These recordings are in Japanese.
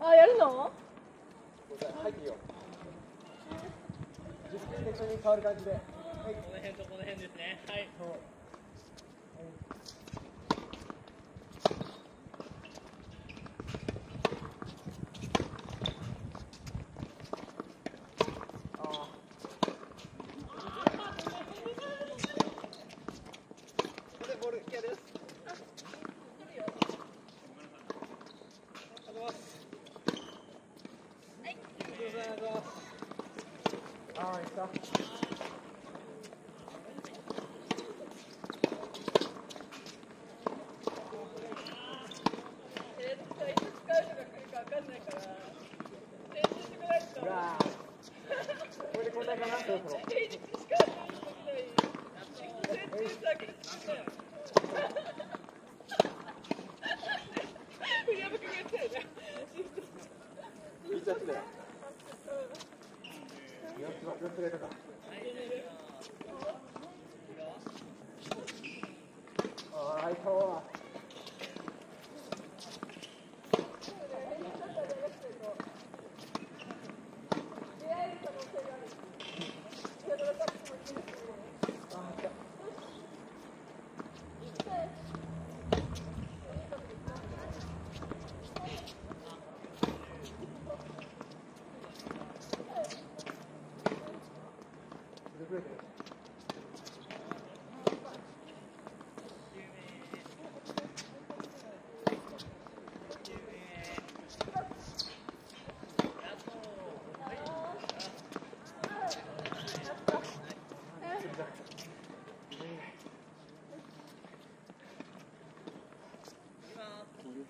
あ、やるの？入っていいよに変わる感じではい、この辺とこの辺ですね、はい。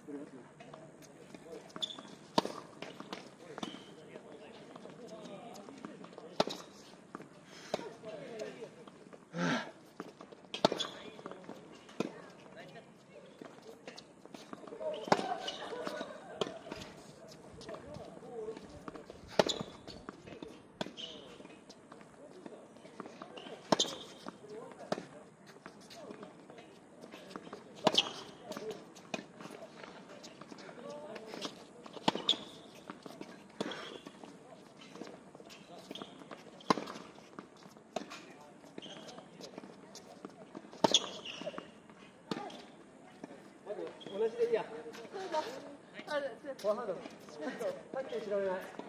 Absolutely. ワンハンド。さっき知らない。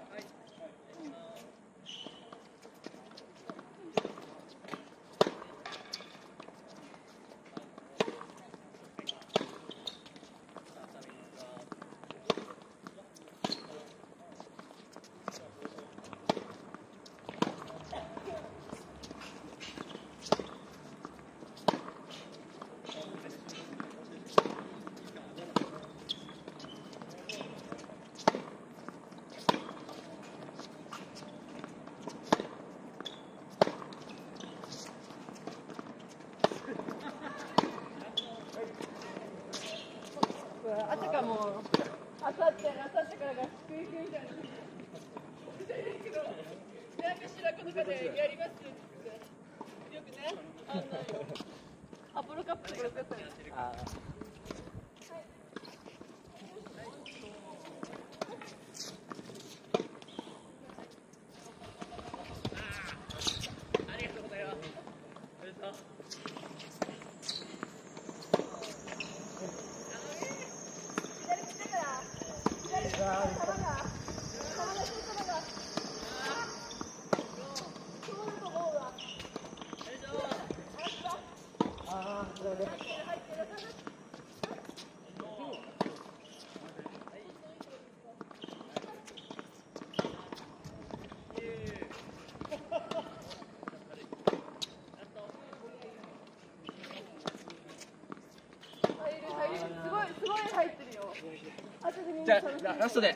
じゃあラストで。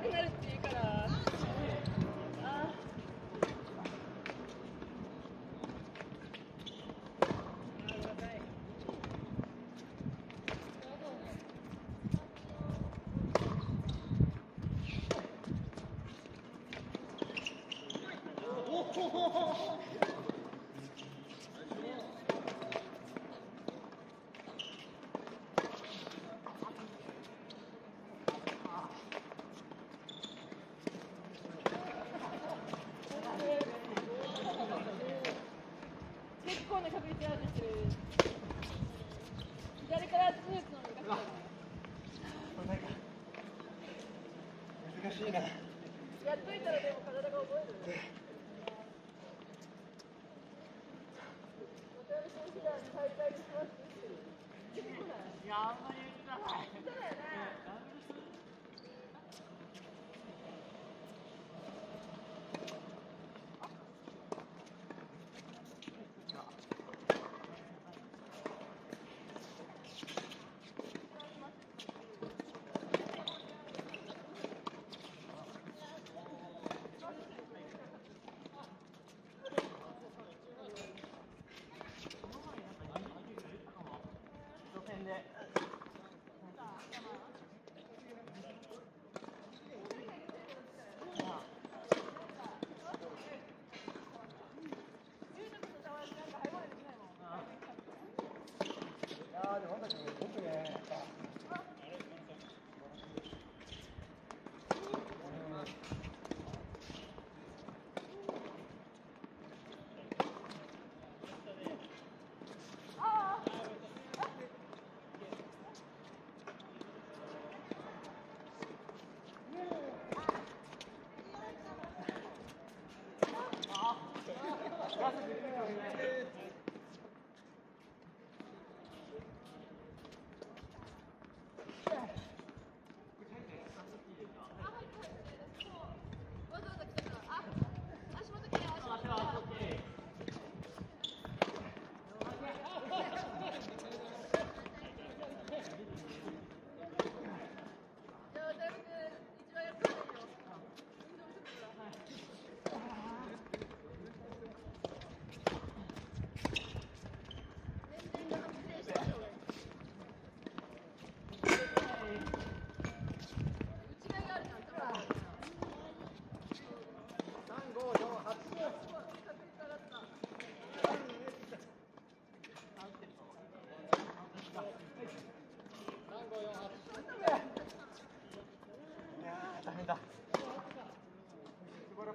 くなるっていうから。ほほほほ Yeah.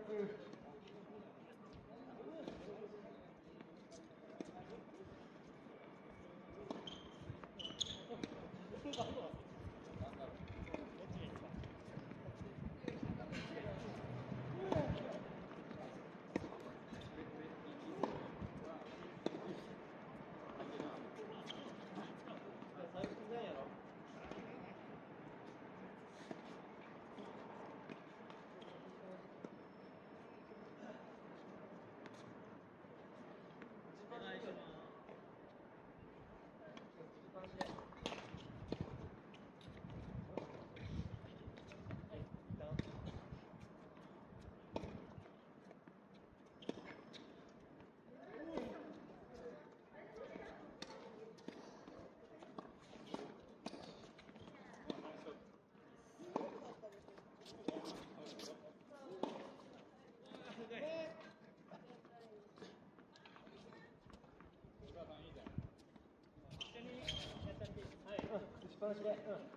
嗯。この指令うん。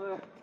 the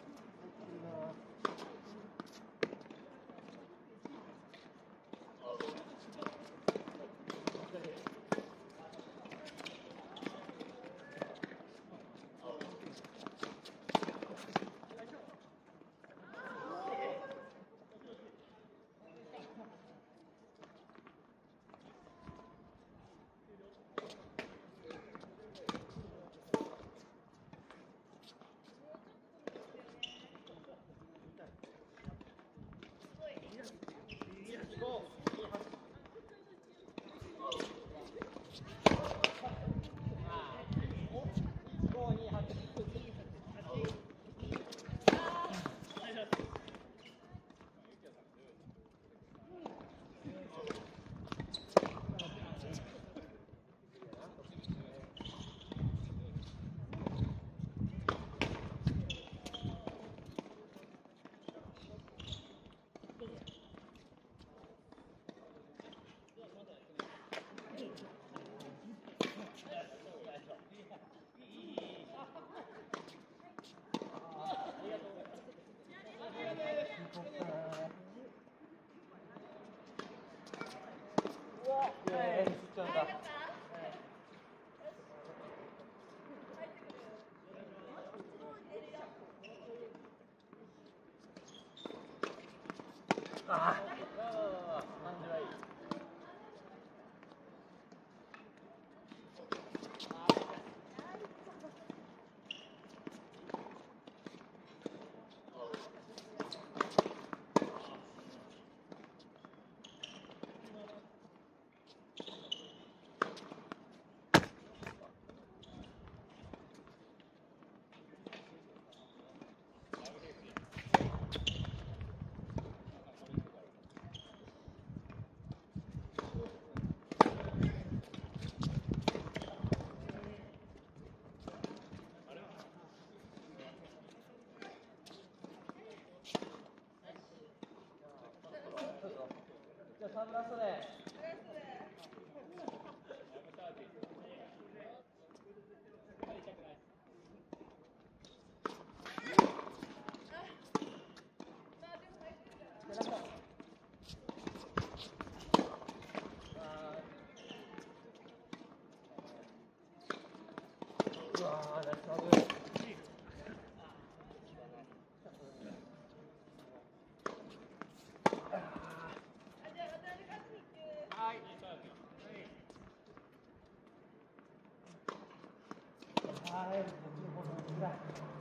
サーブラストでうわーナイスサーブはいはい、もうぐらい。そ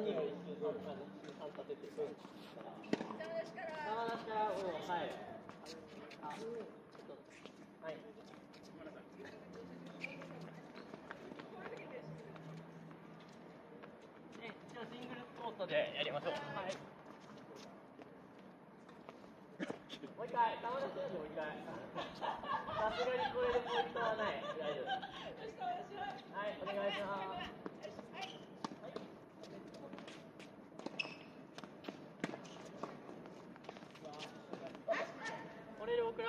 を立ててから山梨から山梨からはいあちょっとはいじゃあシングルコートでやりましょうはいもう一回、玉出しでもう一回。さすがにこれでポイントはない。大丈夫。はい、お願いします。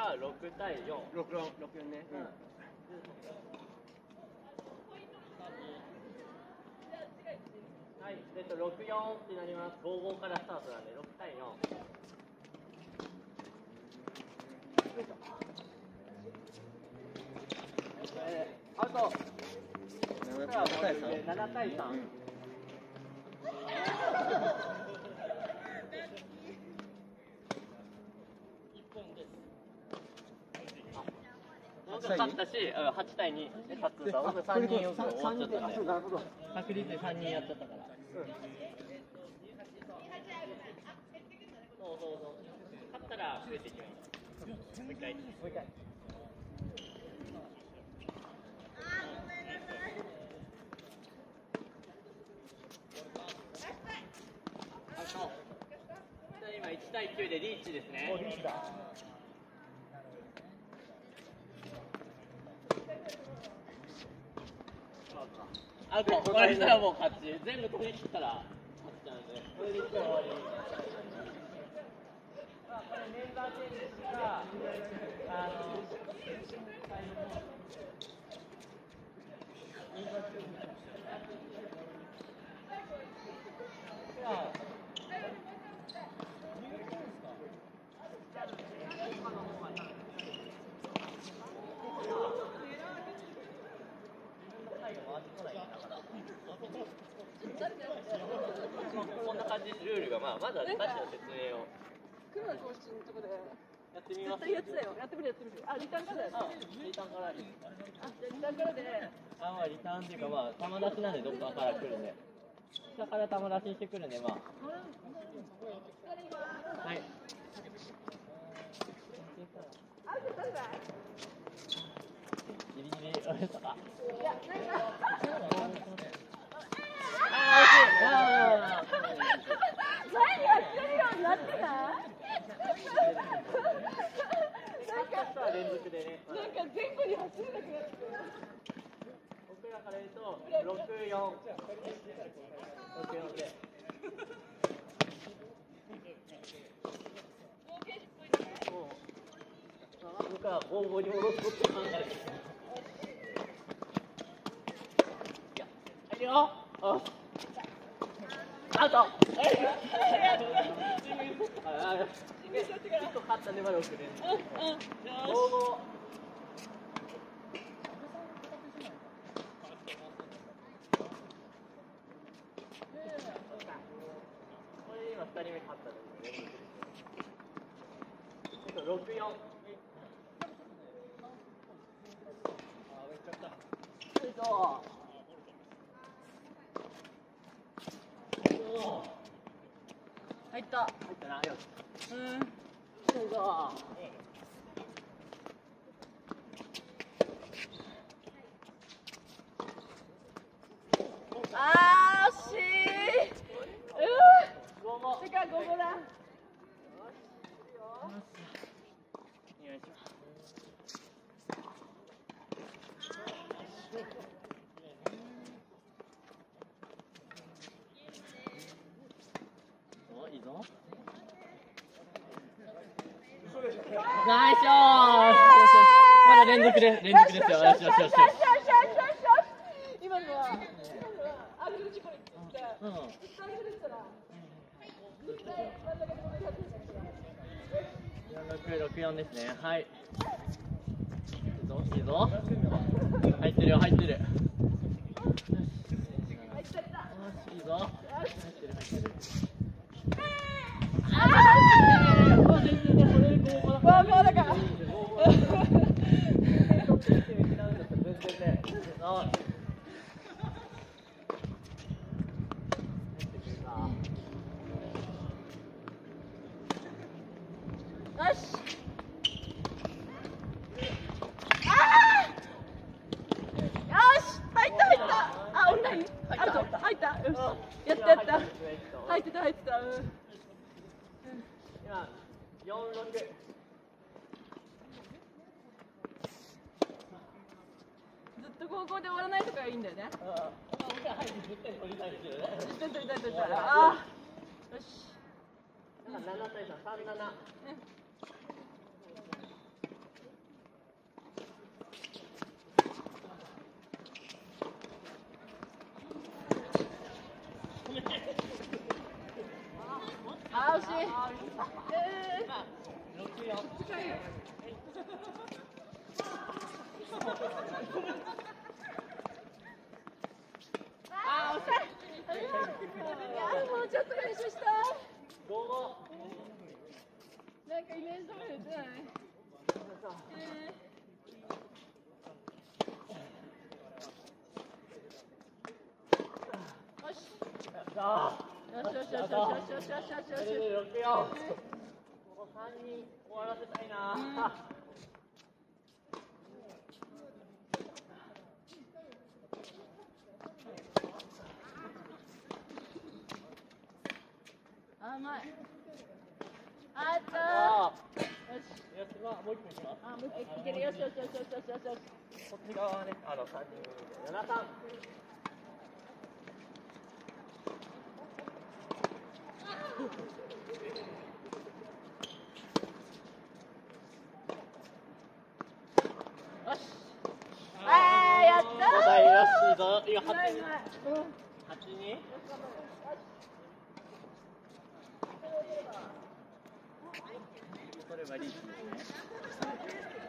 これで僕ら六対四。六四六四ね。うん。はい、えっと六四ってなります。五五からスタートなんで六対四。アウト。七七対三。七対三。僕勝ったし、うん8対2、勝つんだ。僕3人よく終わっちゃった。確率で3人やっちゃったから。そうそうそう。勝ったら増えていきます。もう一回。もう一回。今1対9でリーチですね。アウト。これしたらもう勝ち。全部取り切ったら勝ちなんで。これで一回終わり。まあこれメンバーチェンジしたあの最後のじゃあ最後回ってこないんだから。こんな感じあまだ確か説明を黒田コーチのとこでやってみます？絶対やってたよやってみるやってみるあリターンからだよあ、リターンからです。あじゃあリターンからであ、まあリターンっていうかまあ球出しなんでどっかから来るんで。下から球出ししてくるんでまあ。はい。アウト取れないギリギリ折れたか。いやなんかあー、惜しい。あ前にやってるようになってないなんかー。さあ連続でね。なんか前後に走れなくなって僕らから言うと六四。六四で。もうあ僕は応募に戻すこと考えてる。いや、入るよ。あアウト。えああ一個勝ったね、まだ六で。五五。これで今二人目勝ったので連続です。えっと六四。よいしょ。入った入ったな。よし。うんよいしょ。あー惜しいうん五五。てか午後だよいしょ。おいいぞ。ナイスショーまだ連続で連続ですよ。よしよしよしよし。よしよしよし今のはアクセル事故についてうん。一回ずれてたら絶対真ん中でごめんなさい六六四ですね。はい。いいぞいいぞ。入ってるよ入ってる。ここ人終わらせたいな。い。あったよし、もう一いきます。あ、もう一いける。よしよしよしよしよしよし。こっち側はね、あの、3人。7、3。８八八。ればいいですね。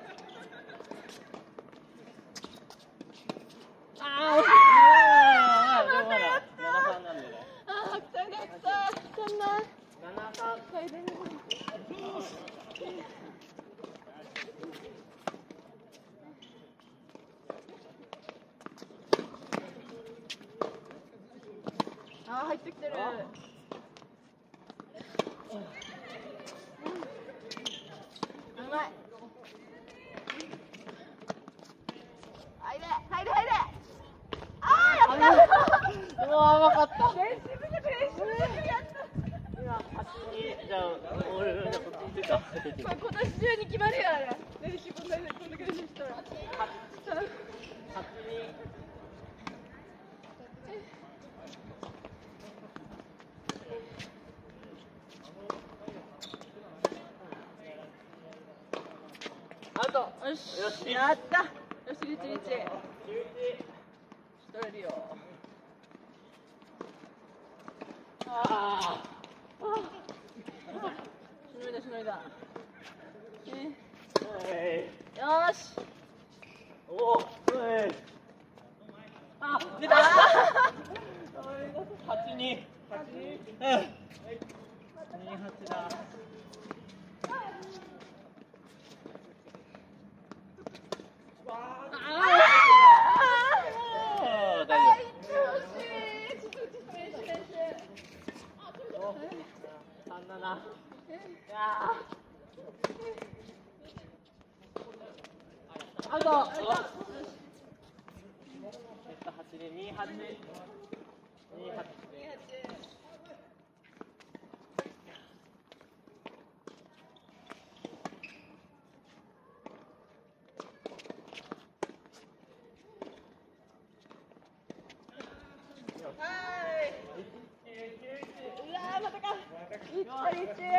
Are you serious?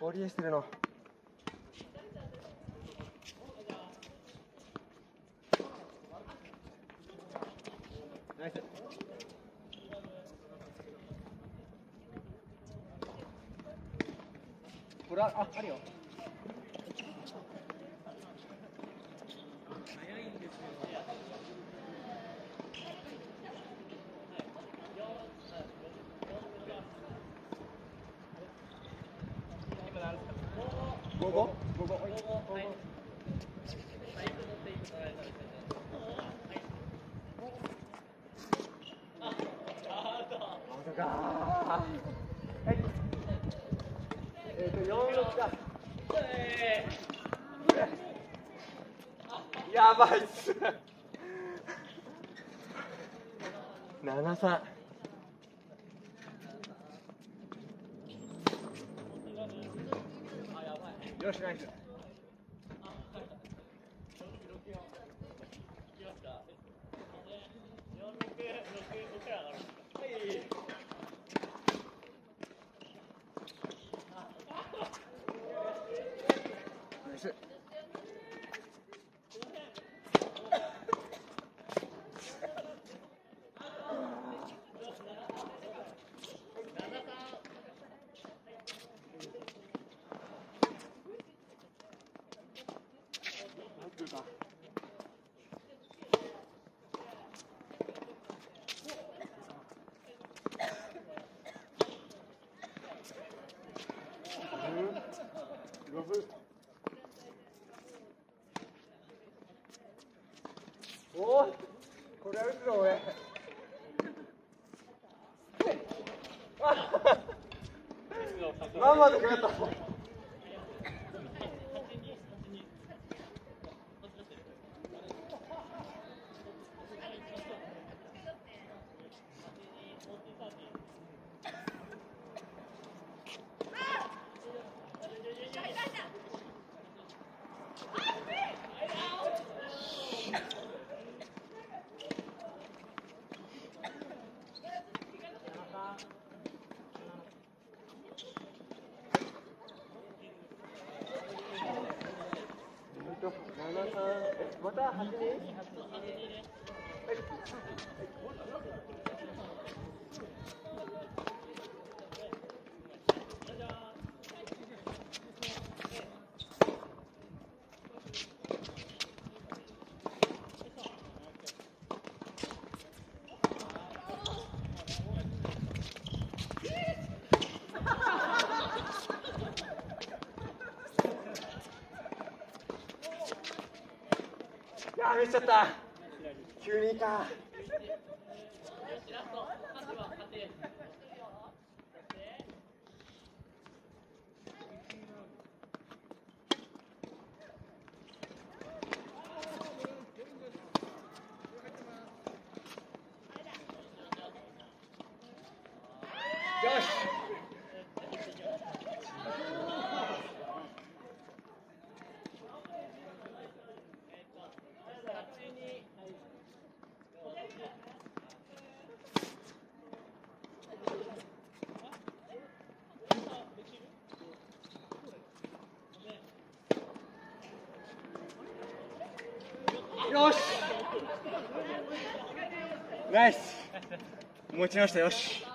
ポリエステルの。ナイス。これはああるよ午後午後そうかはいえっ、と四六かやばいっす七三よしナイスナイスおーこれは打つぞ俺あまんまとかかった。やめちゃった。急にいたしよし。ナイス。持ちました。よし。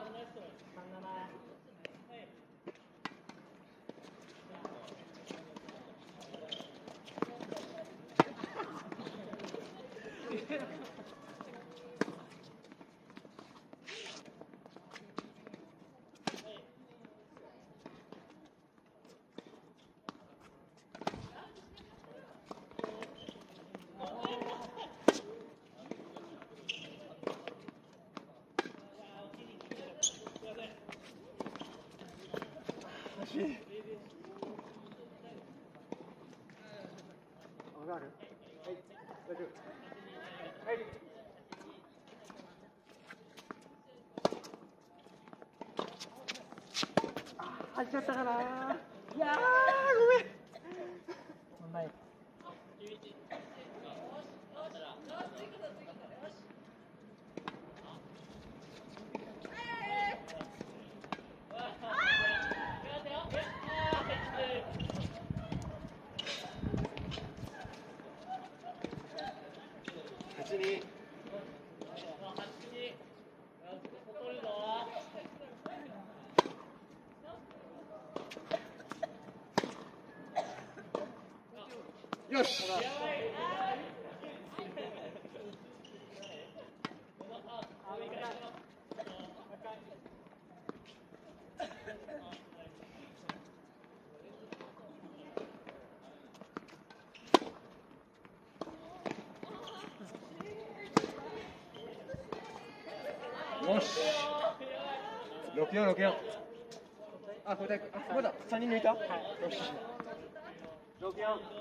よあこれだあまだ。三人抜いた、はい、よし。64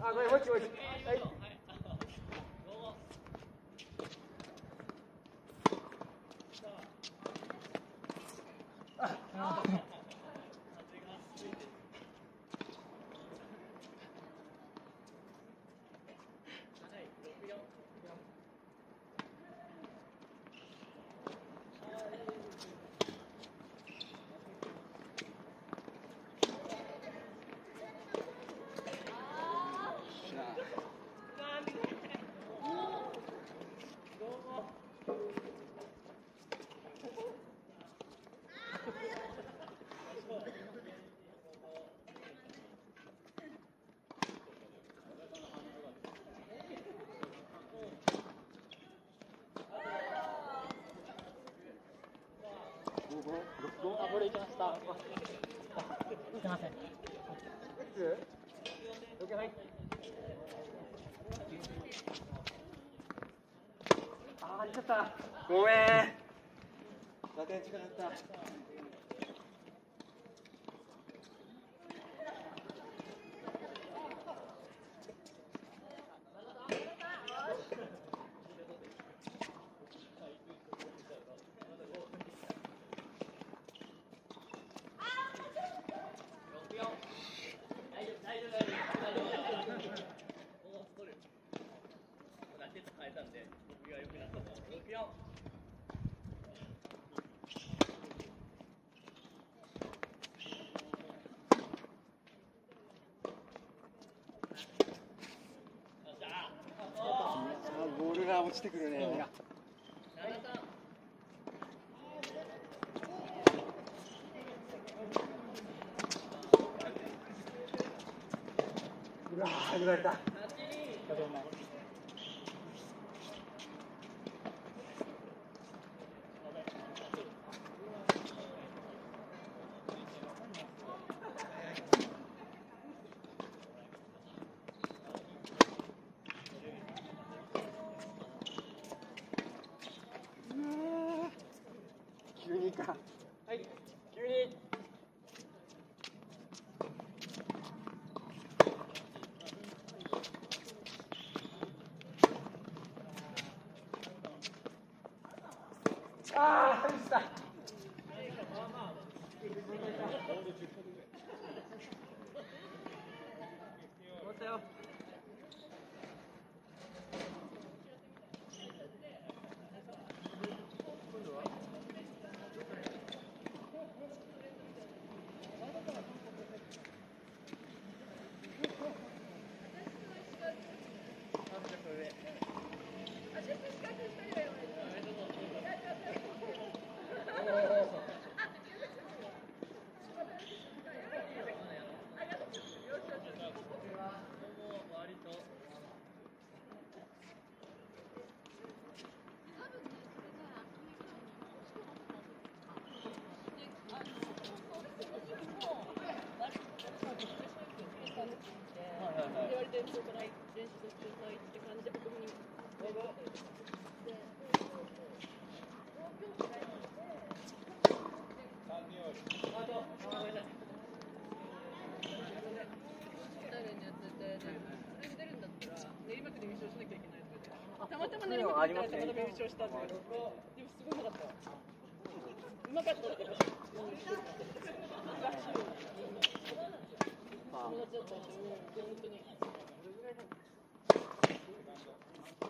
あごめんもう一もあボールいきましたすいません。六四はいあー、ちゃった。ごめん。打点近かった。ボールが落ちてくるね。うわー、抜かれた。ああ、ミ言われてそうから練習としてさ行って感じで僕に誰にやっててそれに出るんだったら練馬区で優勝しなきゃいけないとかでたたまたま練馬区行ったらたまたま優勝したんだけど、でもすごいうまかった。うまかったす。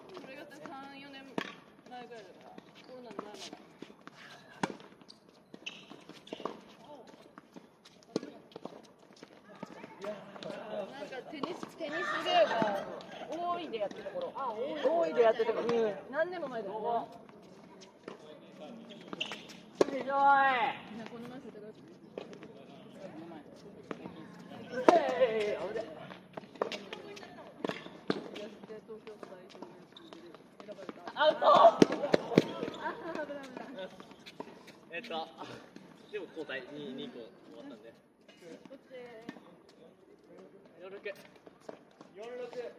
これが3、4年前ぐらいだから、コロナの前まで。なんかテニステニスデーが大井でやってた頃。あ、大井でやってた頃。うん。何年も前だよね。ひどいいやこの前世田谷区えい危ね東京都代表で選ばれた。アウト、えっとでも交代2 2個終わったんで。こっち四六。四六。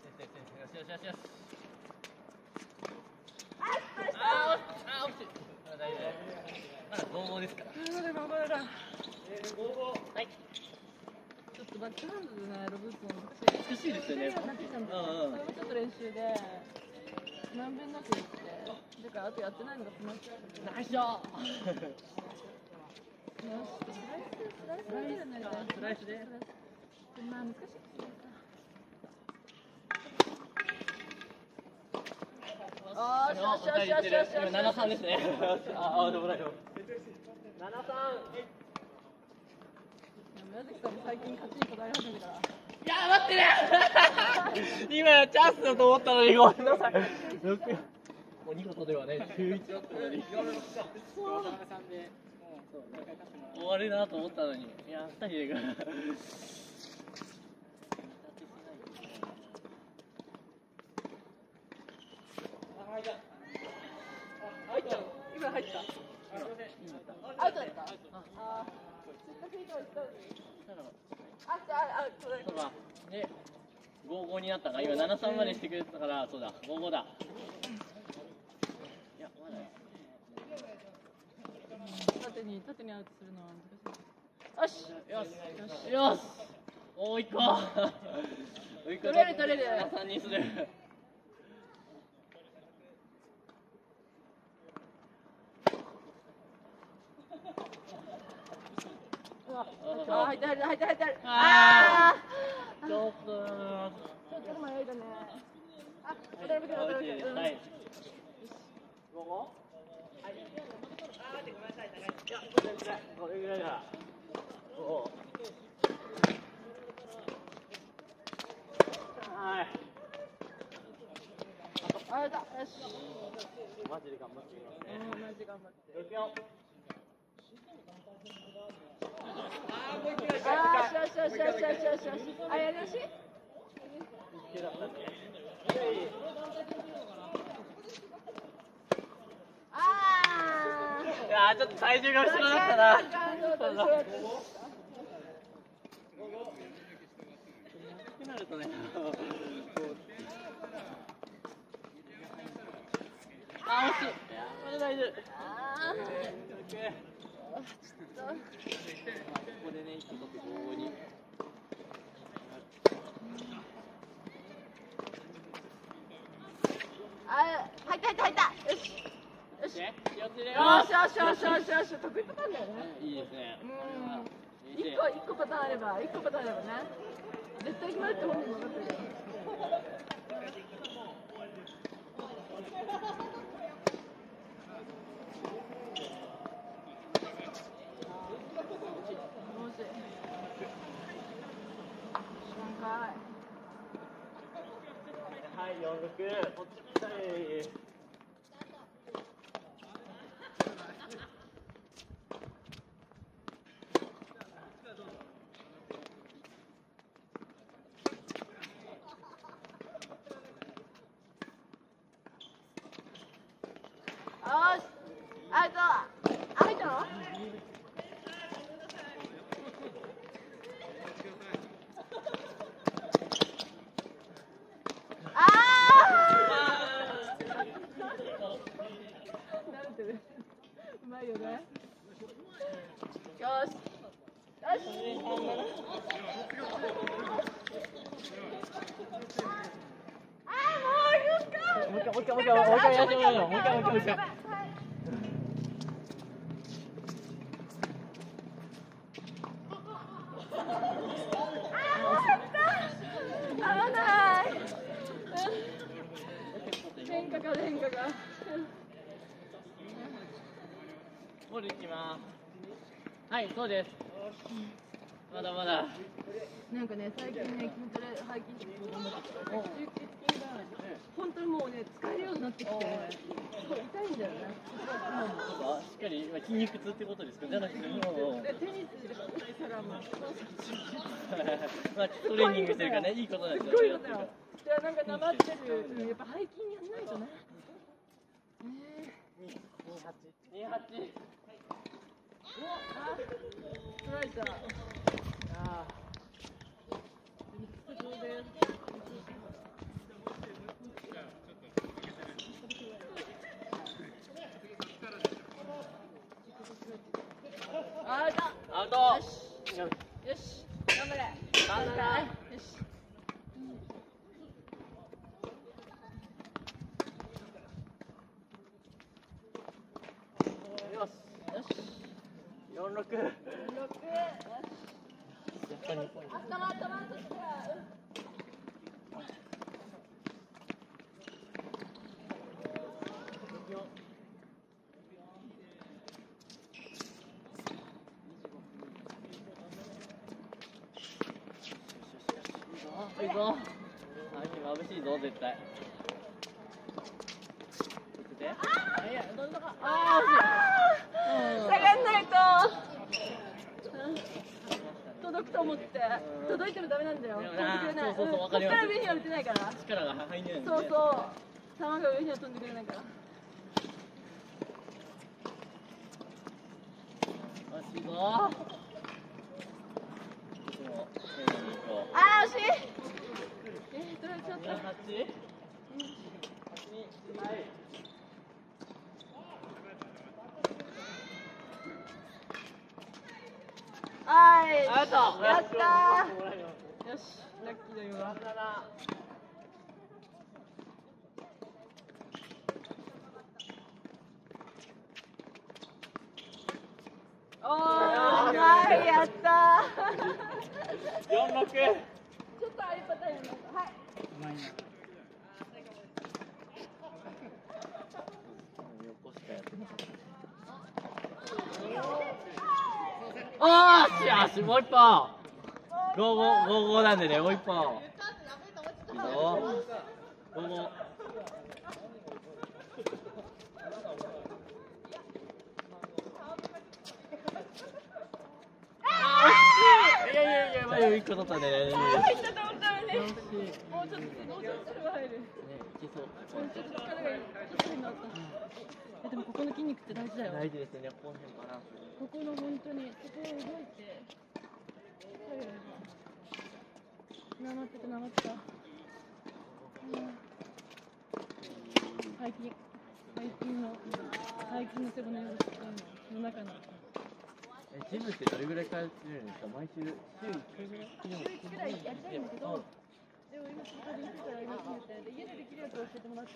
よしよしよしよしよしあーあー惜しいあ大丈夫まだ合法ですからうん、でもこれだ。はいちょっとバックハンドでね、ロブーツも難しい。ですよねそれもちょっと練習で、まんべんなくやって、だからあとやってないのが困っちゃう。ナイスショッよし、スライス、スライスだけでね。スライスででまあ難しいですね。あーしよしよしよしよしよし。今七三ですね。ああでもないよ。七三。宮崎さんも最近勝ちにこだわり始めたから。いや待ってね。今チャンスだと思ったのにごめんなさい。六。もう二個取ればね十一だったのに。終わるなと思ったのに。いや二人で。入った今入った。アウトだった。あそうか。で、五五になったから、今七三までしてくれてたから、そうだ、五五だ。いや、まだ。縦に、縦にアウトするのは難しい。よし。よし。よし。おー、一個。追い取れる取れる七 三にする。わ、あ、入ってる入ってる入ってる。ああちょっと。ー。ちょっと前だね。あ、これ見てくだ。さい。うんはい。五五。はい。あー、ごめんなさい、長い。いや、これぐらいだ。おお。はい。あ、だ、よし。マジで頑張ってみますね。うん、マジ頑張って。よしよしよしよしよしよしよし。あ、やり直し。一手だったね。あー。いやー、ちょっと体重が後ろだったな。そうだそうだってなるとね。あー、惜しい。いやー、まだ大丈夫。あー。ちょっと。ここでね、一個取ってここに。あ、入った入った入った。よし。よし。よしよしよしよしよし。得意パターンだよね。いいですね。うん。一個一個パターンあれば、一個パターンあればね。絶対決まるって本人も分かってるよ。もし。三回。はい、四六。こっち来たい。よし。アウト。あ、入ったの。あー。慣れてる。うまいよね。よしよしあーもういいですかもう一回もう一回もう一回やってもらおうもう一回もう一回もう一回はい合わない変化が変化がボールいきますはいそうです。まだまだ。なんかね最近ね筋トレ背筋とか中筋が本当にもうね使えるようになってきて痛いんだよね。あしっかり今筋肉痛ってことですかじゃなくてもうでテニスで打ったらまあトレーニングしてるからねいいことなんすですよごいことよじゃあなんかなまってるうんやっぱ背筋やんないとねね二八あしましたあそうですあーだアウトよしよし頑張れ頑張れはいよしよしよし四六六よし頭頭頭いいぞあ眩しいぞ絶対。見てていやどんどんあ下がんないと。うん届くと思って。届いてもダメなんだよ。うん。飛んでくれない。そうそうそうこっから上には打てないから。力が入んないそうそう。球が上には飛んでくれないから惜しいぞいつも丁寧に行こうあー惜しいえー、取られちゃった八はいはいアウトやったーよしラッキーだよおーはいやったー四六ちょっとあれパターンやりましたはい横しかやってないおーしよしもう一本五五五五なんでね。もう一本い。いぞ。五五い。やいやいや、まあ、一個取ったね。入ったと思ったのにもうちょっともうちょっと入るい。けそう。ちょっと力がちょっと変だったえでもここの筋肉って大事だよ大事ですよね、この辺かな。ここの本当にここを動い。てなまってたなまってた、うん、背筋背筋の背筋の背骨のの中のえ、ジムってどれぐらい通ってるんですか毎週、週1回ぐらい週1くらいやりたいんだけどでも今仕事で行ってたら今決めてで家でできるやつを教えてもらって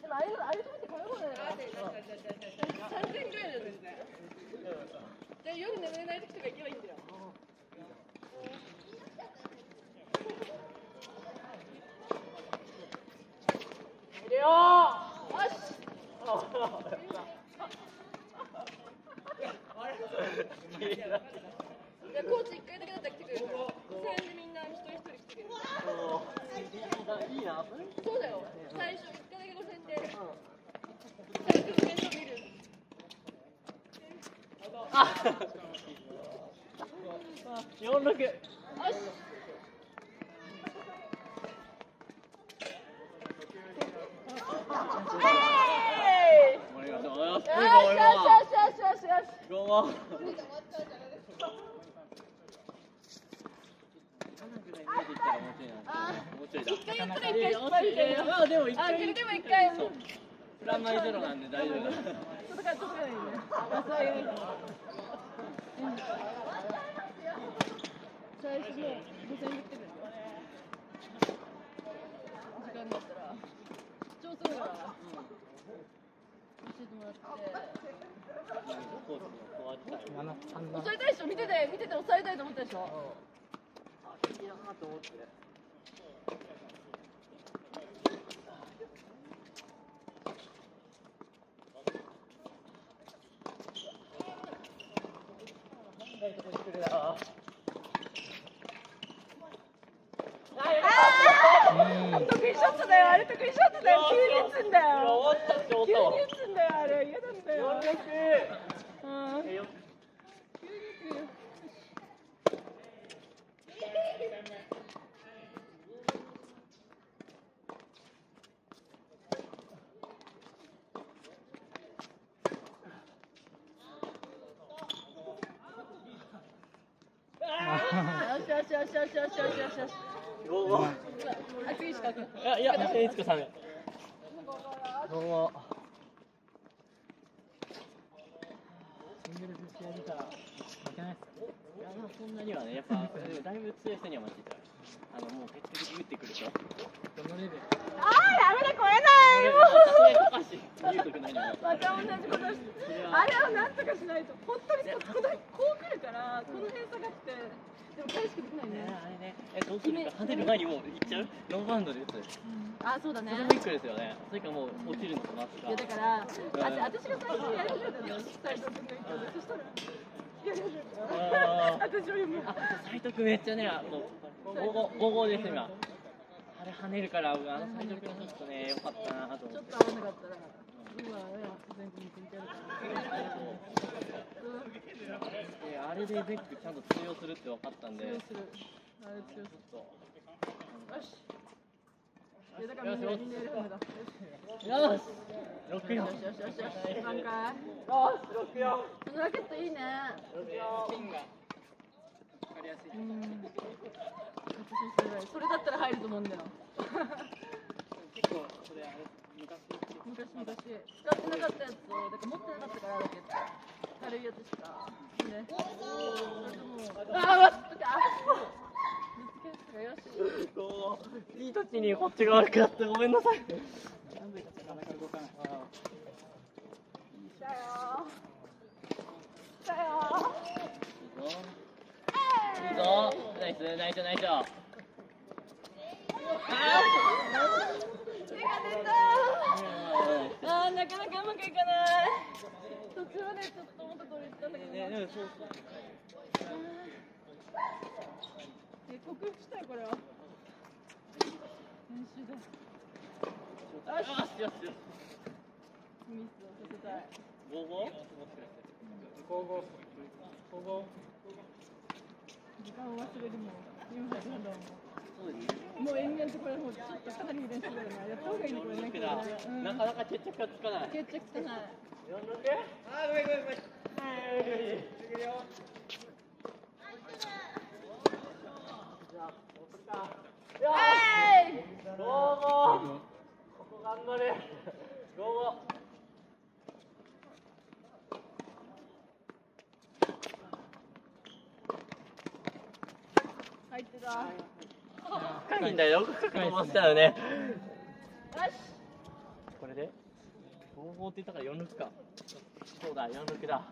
でもあれあれと思って買う方だよ3000ぐらいなんですね夜眠れない時とか行けばいいんだよいるよよしコーチ1回だけだったら来てくれるから1000円でみんな一人一人来てくれるいいな。そうだよ最初1回だけ5000円で最初面倒見るあ四六。よしえいお願いします。よしよしよしよしよし五五。あもうも一あ回。でも一回。プラマイゼロなん。で大丈夫。か。い。最初ってる。時間だったら教えてもらって。えたいでしょ見てて見てて抑えたいと思ったでしょ。いいなと思って。いいとこに来るよ得意ショットだよあれ得意ショットだよ急に打つんだよ急に打つんだよあれ嫌なんだようんえよ急に打つよよしよしよしよしよしよしよしよしよし午後あ次し。かくいやいや千一子さんどうも。そんなにはねやっぱだいぶ強い人には負けてたあのもう徹底的に打ってくる人どのレベルあーやめて超えなないのよまた同じことしてあれをなんとかしないと本当にこここう来るからこの辺下がってでも返しきできないねねあれねえどうするか跳ねる前にもう行っちゃうノーバウンドで打つあそうだねそれも一個ですよねそれかもう落ちるのとなすかいやだからうんあ私が最初にやり始めたのよ斉藤君の影響でそしたら私よりもあ斉藤君めっちゃねあの午後午後です今あれ跳ねるから。あの斉藤君ちょっとね良かったなとちょっと合わなかったら今は全然見てやるからあれでゼックちゃん。と通用するって分かったん。で強するあれ強するちょよしいやだからみん。なみん。なやるはずだよしっとよし六四よしよしよしよし何回よし六四そのラケットいいね六四ピンがうん。それだったら入ると思うんだよ結構それあれ昔昔昔使ってなかったやつをだから持ってなかったからラケット軽い。やつしかねああ待ってあぶつけたよしこうい。い。時にこっちが悪くなってごめんなさい。来たよ来たよいいぞナイスナイスナイスああなかなかうまくいかない途中までちょっと思った通り言ったんだけど、ねねそうそう克服したいこれは練習だよしよしよしミスをさせたい午後午後午後時間を忘れるもん今始まったもんそうですもう延々とこれも。うちょっとかなり練習だよなやった方がいいねこれねだうんなかなか決着がつかない決着つかない四六あごめんごめんごめんはいいくよじゃあおっかよはいし午後ここ頑張れ午後入ってたよ深いんだよ。深く飛ばしたよねし。これで？って言ったから四六か。そうだ四六だ。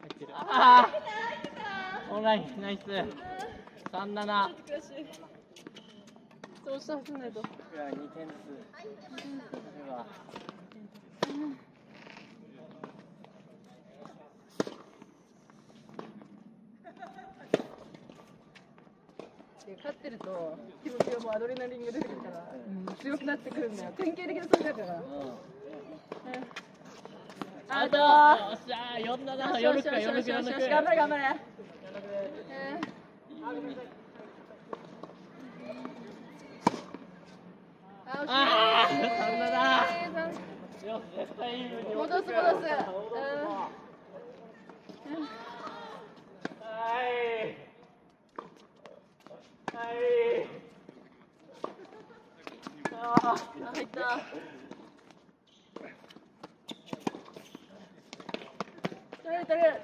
入ってる。ああオンライン。ナイス。三七。ちょっと悔しいそうしたはずないと。いや二点ですこれはで勝ってると気持ちがもうアドレナリンが出てくるから、うん。強くなってくるんだよ。典型的なそれだから、うん。アウトよっしゃー四七四六か四六四六よしよしよし頑張れ頑張れ。えーああー惜しい三七えー残よし絶対いい風に戻す戻すはい。はいああ、入った。取れる。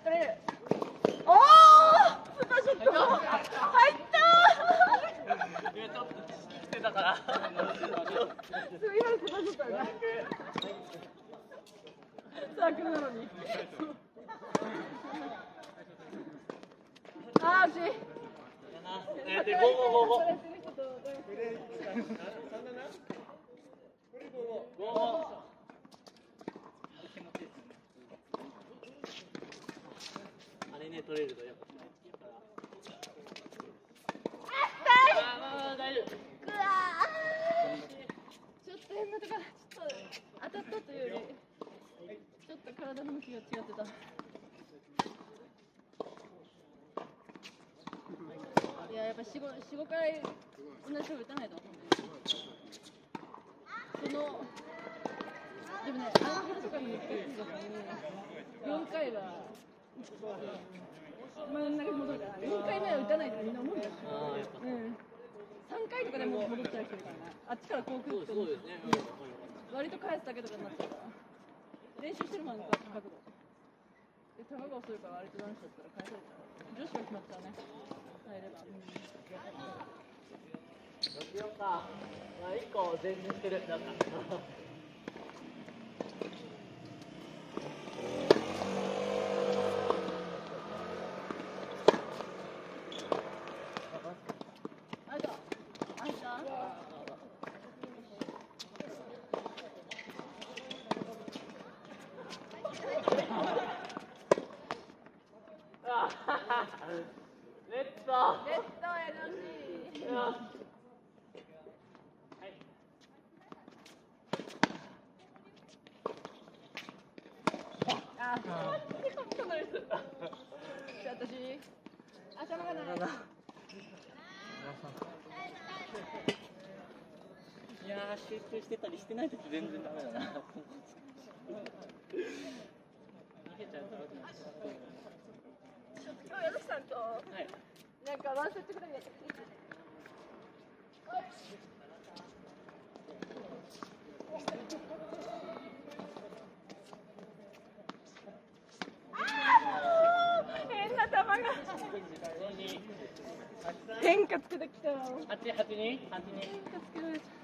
入った。ってた。あれね取れるとやっぱあまあ大丈夫うわちょっと変なところちょっと当たったというよりちょっと体の向きが違ってたいややっぱ45回同じ勝負打たないとそのでもねあの辺とかに言ってるんだけど4回は真ん。中に戻るから4回目は打たないとかみんな思うじゃんああやっぱうん。3回とかでも戻っちゃう人いるからねあっちからこう来るとそうそうですね割と返すだけとかになっちゃうから練習してるもんね角度で球が遅いから割と男子だったら返せるから女子は決まっちゃうね入れば、うん。64かまあ1個全然してるなんかあいたあいたレッツレッド NC よしあー、このレス。じゃあ私、頭がない。いやー集中してたりしてない。とき全然ダメだな逃げちゃうと今日、矢崎さんと、はいなんかワンセットぐらいやって変な球が。変化つけてきた。よ八八二？八二。変化つけられちゃ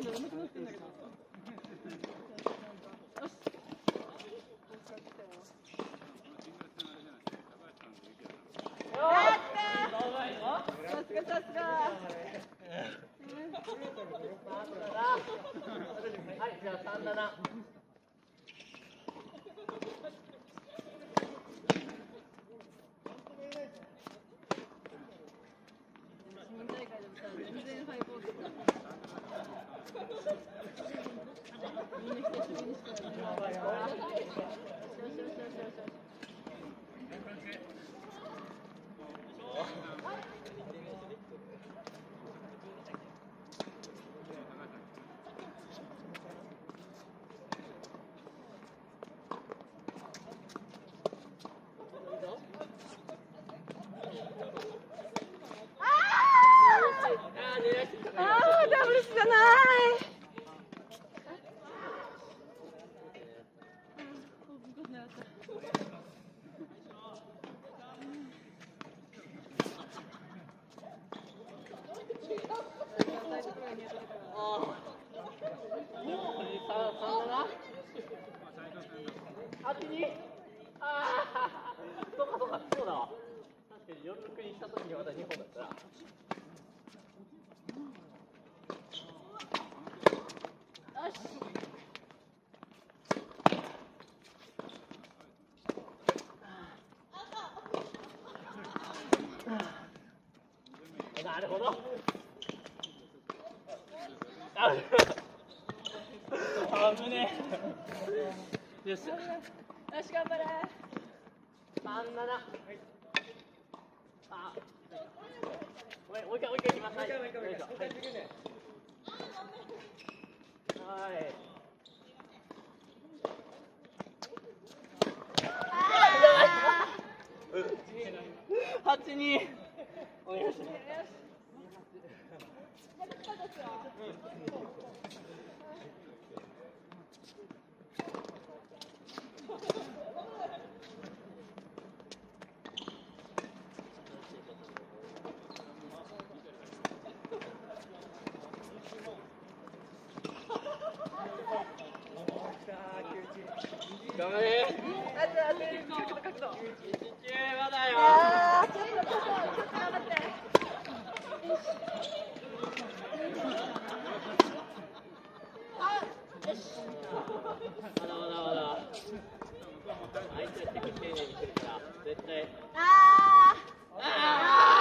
はい、じゃあ3七。46にした時にまだ二本だったら。よしなるほど。あ危ね。よし。よし、頑張れ。三七。はい。はい八二お願いしますあとあと角度角度一球まだよあーちょっとちょっとちょっと頑張って。あよしまだまだまだ相手は結構丁寧に来るから絶対ああ